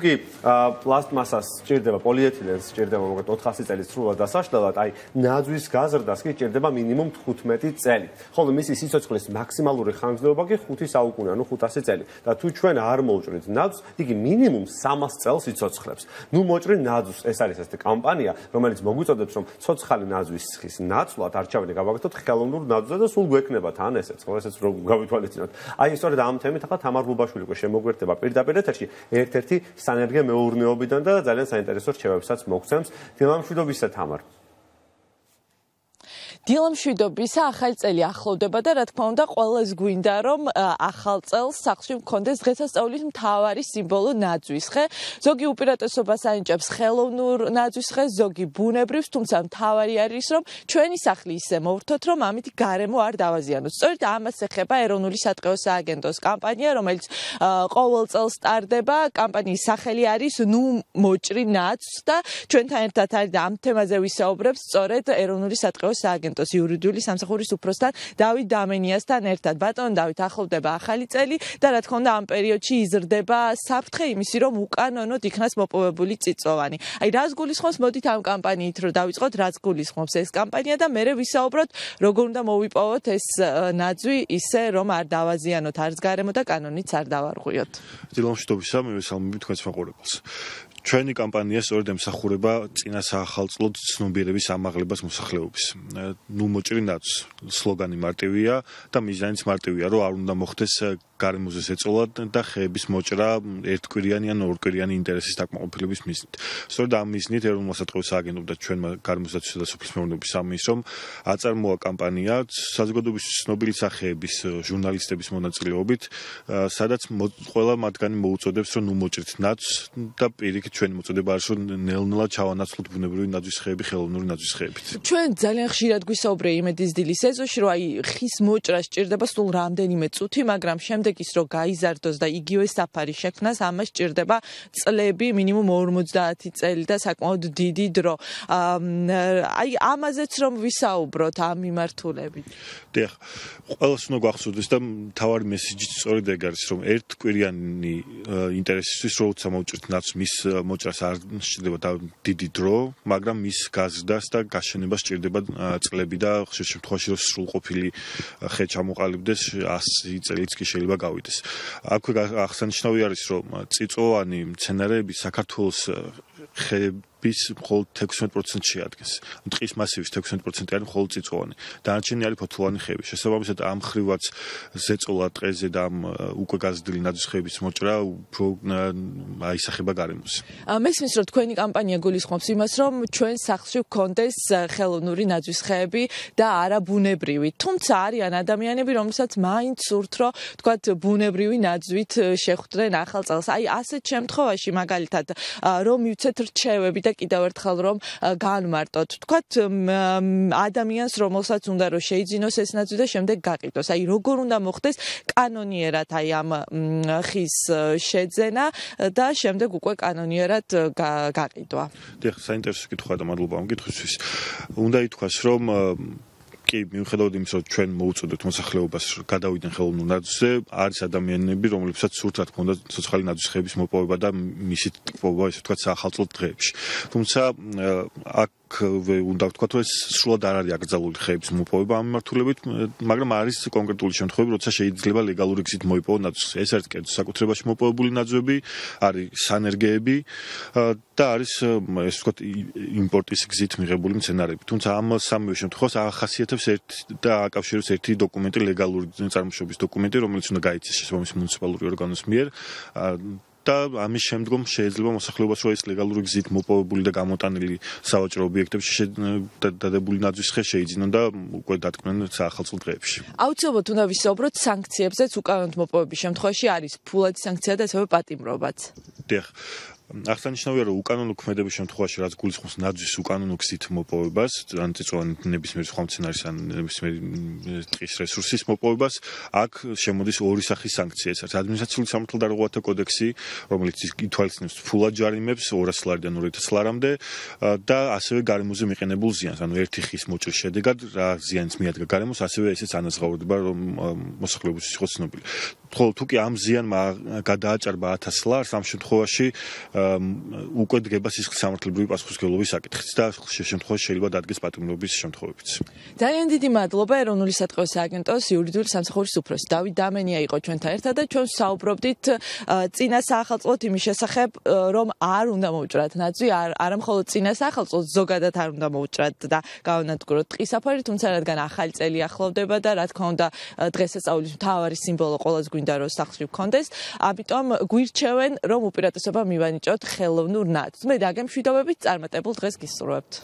თუკი პლასტმასას სჭირდება პოლიეთილენს სჭირდება მოგეთ 400 წელი სრულად დასაშლელად, აი ნაძვის გაზრდას კი სჭირდება მინიმუმ 15 წელი. ხოლო მისი სიცოცხლის მაქსიმალური ხანგრძლივობა კი 5 საუკუნე, ანუ 500 წელი. და თუ ჩვენ არ მოვჭრით ნაძვს, იგი მინიმუმ 300 წელს იცოცხლებს. ნუ მოჭრი ნაძვს, ეს არის ესეთი კამპანია, რომელიც მოგვიწოდებს, რომ ცოცხალი ნაძვის სხის ნაცვლად არჩევანი გავაკეთოთ ხელოვნურ ნაძვზე და სულ გვექნება თან ესეც, ხო, ესეც რომ გავითვალისწინოთ. აი სწორედ ამ თემით ახლა თამარ ბუბაშვილი უკვე შემოგვერდება პირდაპირ ეთერში ერთ-ერთი სანერგე მეურნეობიდან და ძალიან საინტერესო რჩევებსაც მოგცემს. დილამშვიდობისა თამარ. დილამშვიდობის ახალი წელი ახლოვდება და რა თქმა უნდა ყველას გვინდა რომ ახალ წელს სახლში მქონდეს დღესასწაულის მთავარი სიმბოლო ნაძვის ხე ზოგი უპირატესობას ანიჭებს ხელოვნურ ნაძვის ხეს ზოგი ბუნებრივს თუმცა მთავარი არის რომ ჩვენი სახლი ისე მოვრთოთ რომ ამით გარემო არ დავაზიანოს სწორედ ამას ეხება ეროვნული სატყეო სააგენტოს კამპანია რომელიც ყოველ წელს სტარდება კამპანიის სახელი არის ნუ მოჭრი ნაძვს და ჩვენთან ერთად არის ამ თემაზე ვისაუბრებს სწორედ ეროვნული სატყეო სააგენტო აგენტოს იურიდიული სამსახურის უფროსთან დავით დამენიასთან ერთად. ბატონ დავით, ახლოვდება ახალი წელი და რა თქმა უნდა ამ პერიოდში იზრდება საფრთხე იმისი, რომ უკანონოდ იქნას მოპოვებული წიწოვანი. აი რას გულისხმობს მოდით ამ კამპანიით რომ დავიწყოთ, რას გულისხმობს ეს კამპანია და მე ვისაუბროთ, როგორ უნდა მოვიპოვოთ ეს ნაძვი ისე რომ არ დავაზიანოთ არც გარემო და კანონიც არ დავარღვიოთ. დილომშვიდობისა, მე ვესალმები თქვენს მაყურებელს. ჩვენი კამპანია სწორედ ემსახურება წინა საახალწლო ცნობიერების ამაღლებას მოსახლეობის. ნუ მოჭრინაც სლოგანი მარტივია და მიზანიც მარტივია, რომ არ უნდა მოხდეს გარემოზე ეწოლა და ხეების მოჭრა ერთკვირიანი ან ორკვირიანი ინტერესის დაკმაყოფილების მიზნით. სწორედ ამ მიზნით ეროვნულ მოსაწყობ სააგენტომ და ჩვენმა გარემოსაცისა და სოფლის მეურნეობის სამინისტრომ აწარმოა კამპანია საზოგადოების ცნობილი სახეების ჟურნალისტების მონაწილეობით, სადაც ყველა მათგანი მოუწოდებს, რომ ნუ მოჭრით ნაცს და პირიქით ჩვენი მოწოდება არის, რომ ნელ-ნელა ჩავანაცვლოთ ბუნებრივი ნაძვის ხეები ხელოვნური ნაძვის ხეებით. ჩვენ ძალიან ხშირად გვისაუბრე იმედის დილის ეზოში, რომ აი ხის მოჭრა სჭირდება სულ რამდენიმე წუთი, მაგრამ შემდეგ შემდეგ ის რო გაიზარდოს და იგივე საფარი შექმნას, ამას ჭირდება წლები, მინიმუმ 50 წელი და საკმაოდ დიდი დრო. აი ამაზეც რომ ვისაუბროთ ამ მიმართულებით. დიახ, ყველას უნდა გვახსოვდეს და თავარი მესიჯიც სწორედ ეგ არის, რომ ერთკვირიანი ინტერესისთვის როცა მოვჭრით ნაცვლ მის მოჭრას არ სჭირდება და დიდი დრო, მაგრამ მის გაზრდას და გაშენებას სჭირდება წლები და ხშირ შემთხვევაში რომ სრულყოფილი ხე ჩამოყალიბდეს 100 წელიც კი შეიძლება გავიდეს. აქვე აღსანიშნავი არის, რომ წიწოვანი მცენარეები საქართველოს ხეები ბის მხოლოდ 16% შეადგენს. ტყის მასივის 16% არის მხოლოდ წიწვოვანი. დანარჩენი არის ფოთლოვანი ხეები. შესაბამისად ამ ხრივაც ზეწოლა ტყეზე და ამ უკვე გაზრდილი ნაძვის მოჭრა უფრო აისახება გარემოს. მესმის რომ თქვენი კამპანია გულისხმობს იმას, რომ ჩვენ სახლში გქონდეს ხელოვნური ნაძვის ხეები და არა ბუნებრივი. თუმცა არიან ადამიანები, რომელსაც მაინც სურთ, რომ თქვათ ბუნებრივი ნაძვით შეხვდნენ ახალ წელს. აი ასეთ შემთხვევაში მაგალითად რომ მივცეთ რჩევები და კიდევ ერთხელ რომ განმარტოთ. თქვათ ადამიანს რომელსაც უნდა რომ შეიძინოს ეს ნაძვი და შემდეგ გაყიდოს. აი როგორ უნდა მოხდეს კანონიერად აი ამ ხის შეძენა და შემდეგ უკვე კანონიერად გაყიდვა. დიახ, საინტერესო კითხვაა და მადლობა ამ კითხვისთვის. უნდა ითქვას რომ კი მიუხედავად იმისა რომ ჩვენ მოუწოდოთ მოსახლეობას გადავიდნენ ხელოვნურ ნაძვზე არის ადამიანები რომლებსაც სურთ რა თქმა უნდა ცოცხალი ნაძვის ხეების მოპოვება და მისი ტიპობა ესე ვთქვათ საახალწლო დღეებში. თუმცა აქ უნდა ვთქვათ რომ ეს სრულად არ არის აკრძალული ხეების მოპოვება ამ მიმართულებით მაგრამ არის კონკრეტული შემთხვევები როცა შეიძლება ლეგალური გზით მოიპოვო ნაძვს ეს არის კერძო საკუთრებაში მოპოვებული ნაძვები არის სანერგეები და არის ესე ვთქვათ იმპორტის გზით მიღებული მცენარეები. თუმცა ამ სამივე შემთხვევას ახასიათებს ერთ და აკავშირებს ერთი დოკუმენტი ლეგალური წარმოშობის დოკუმენტი რომელიც უნდა გაიცეს შესაბამისი მუნიციპალური ორგანოს მიერ და ამის შემდგომ შეიძლება მოსახლეობას რო ეს ლეგალური გზით მოპოვებული და გამოტანილი სავაჭრო ობიექტებში დადებული ნაძვის ხე შეიძინონ და უკვე დათქმენ საახალწლო დღეებში. აუცილებლად უნდა ვისაუბროთ სანქციებზეც უკანონოდ მოპოვების შემთხვევაში არის ფულადი სანქცია და ასევე პატიმრობაც. დიახ. აღსანიშნავია რომ უკანონო ქმედების შემთხვევაში რაც გულისხმობს ნაძვის უკანონო გზით მოპოვებას ან წიწვოვანი ნებისმიერ სხვა მცენარის ან ნებისმიერი ტყის რესურსის მოპოვებას აქ შემოდის ორი სახის სანქცია. ეს არის ადმინისტრაციული სამართალდარღვევათა კოდექსი რომელიც ითვალისწინებს ფულად ჯარიმებს 200 ლარიდან 2000 ლარამდე და ასევე გარემოზე მიყენებულ ზიანს. ანუ ერთი ხის მოჭრის შედეგად რა ზიანს მიადგა გარემოს ასევე ესეც ანაზღაურდება რომ მოსახლეობის იყოს ცნობილი. ხოლო თუ კი ამ ზიანმა გადააჭარბა 1000 ლარს ამ შემთხვევაში უკვე დგება სისხლის სამართლებრივი პასუხისმგებლობის საკითხიც და შემთხვევაში შეიძლება დადგეს პატრონობის შემთხვევებიც. ძალიან დიდი მადლობა ეროვნული სატყეო სააგენტოს იურიდიული სამსახურის უფროსი დავით დამენია იყო ჩვენთან ერთად და ჩვენ საუბრობდით წინა საახალწლოთ იმის შესახებ რომ არ უნდა მოუჭრათ ნაძვი არ არამხოლოდ წინა საახალწლოთ ზოგადად არ უნდა მოუჭრათ და გავანადგუროთ ტყისაფარი თუმცა რადგან ახალი წელი ახლოვდება და რა თქმა უნდა დღესასწაულის მთავარი სიმბოლო ყოველს გვინდა რომ სახლში გქონდეს ამიტომ გვირჩევენ რომ უპირატესობა მივანიჭოთ ხელოვნურ ნაძვს მე დაგემშვიდობებით წარმატებულ დღეს გისურვებთ